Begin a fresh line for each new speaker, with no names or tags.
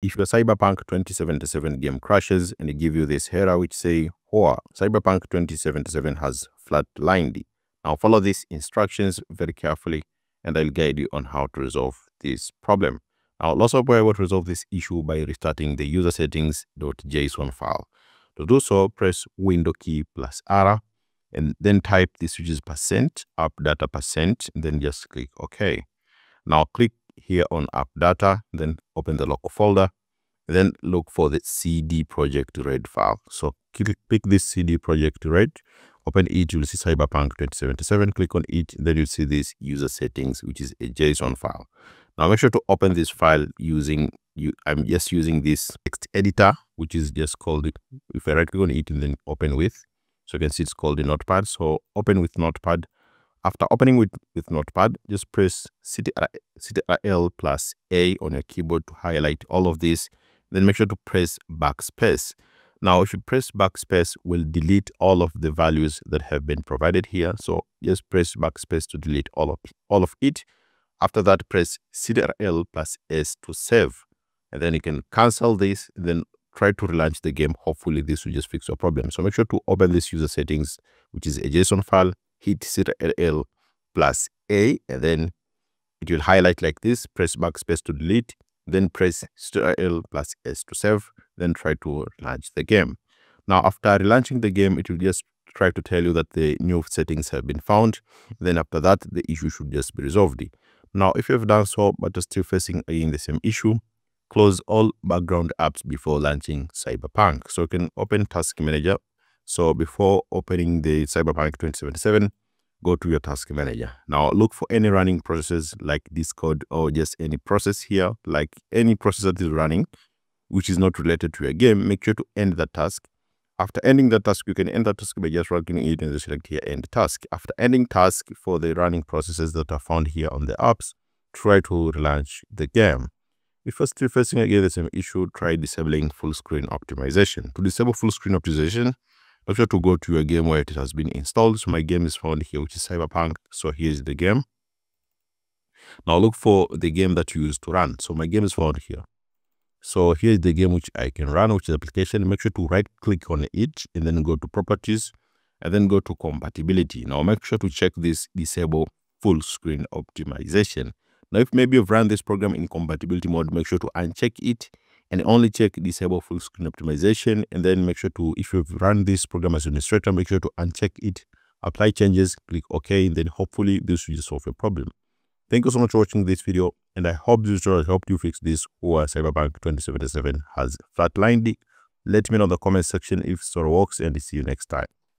if your Cyberpunk 2077 game crashes and they give you this error which say, Hoa, Cyberpunk 2077 has flatlined. Now follow these instructions very carefully and I'll guide you on how to resolve this problem. Now people to resolve this issue by restarting the usersettings.json file. To do so, press window key plus R and then type this which is percent app data percent and then just click OK. Now click here on app data, then open the local folder, then look for the CD Projekt Red file. So click, click this CD Projekt Red, open it, you'll see Cyberpunk 2077, click on it, then you'll see this user settings, which is a JSON file. Now make sure to open this file using, you. I'm just using this text editor, which is just called, if I right click on it and then open with, so you can see it's called the notepad. So open with notepad, after opening with, with Notepad, just press Ctrl plus A on your keyboard to highlight all of this. Then make sure to press backspace. Now, if you press backspace, will delete all of the values that have been provided here. So just press backspace to delete all of, all of it. After that, press Ctrl plus S to save. And then you can cancel this, then try to relaunch the game. Hopefully, this will just fix your problem. So make sure to open this user settings, which is a JSON file, hit Ctrl plus A and then it will highlight like this. Press backspace to delete, then press Ctrl plus S to save, then try to launch the game. Now, after relaunching the game, it will just try to tell you that the new settings have been found. Then after that, the issue should just be resolved. Now, if you have done so, but are still facing again the same issue, close all background apps before launching Cyberpunk. So you can open Task Manager so before opening the Cyberpunk 2077, go to your task manager. Now look for any running processes like Discord or just any process here, like any process that is running, which is not related to your game. Make sure to end that task. After ending the task, you can end the task by just right-clicking it and select here end task. After ending task for the running processes that are found here on the apps, try to relaunch the game. If you're still facing again the same issue, try disabling full screen optimization. To disable full screen optimization, Make sure to go to your game where it has been installed. So my game is found here, which is Cyberpunk. So here's the game. Now look for the game that you use to run. So my game is found here. So here's the game which I can run, which is application. Make sure to right click on it and then go to properties and then go to compatibility. Now make sure to check this disable full screen optimization. Now if maybe you've run this program in compatibility mode, make sure to uncheck it and only check disable full screen optimization and then make sure to if you've run this program as administrator make sure to uncheck it apply changes click ok and then hopefully this will solve your problem. Thank you so much for watching this video and i hope this tutorial helped you fix this or cyberpunk 2077 has flatlined let me know in the comment section if it works and see you next time